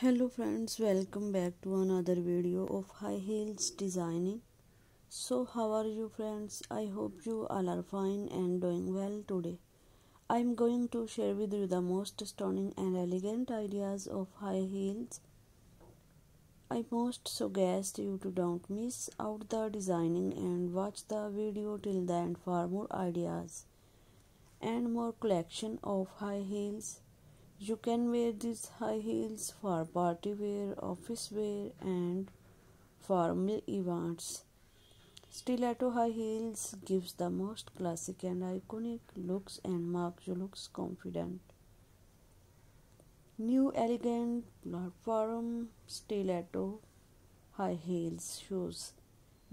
hello friends welcome back to another video of high heels designing. So how are you friends? I hope you all are fine and doing well today. I'm going to share with you the most stunning and elegant ideas of high heels. I most suggest you to don't miss out the designing and watch the video till the end for more ideas and more collection of high heels you can wear these high heels for party wear, office wear, and formal events. Stiletto high heels gives the most classic and iconic looks and makes you looks confident. New elegant platform stiletto high heels shoes.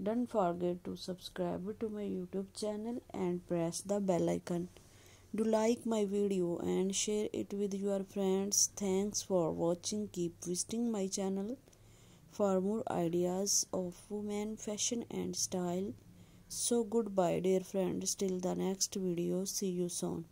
Don't forget to subscribe to my YouTube channel and press the bell icon do like my video and share it with your friends. Thanks for watching. Keep visiting my channel for more ideas of women fashion and style. So goodbye dear friends. Till the next video. See you soon